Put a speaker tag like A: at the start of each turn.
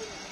A: Yeah.